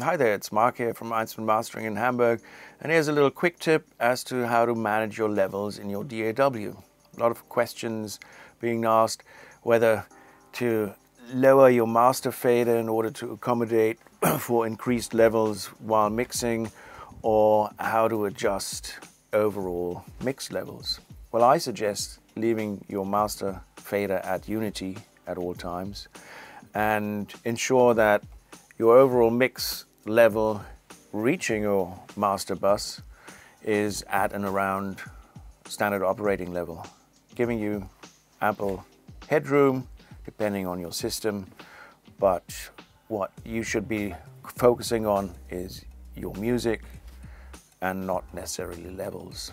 Hi there, it's Marc here from Einstmann Mastering in Hamburg, and here's a little quick tip as to how to manage your levels in your DAW. A lot of questions being asked whether to lower your master fader in order to accommodate for increased levels while mixing, or how to adjust overall mix levels. Well, I suggest leaving your master fader at unity at all times and ensure that your overall mix level reaching your master bus is at and around standard operating level, giving you ample headroom depending on your system. But what you should be focusing on is your music and not necessarily levels.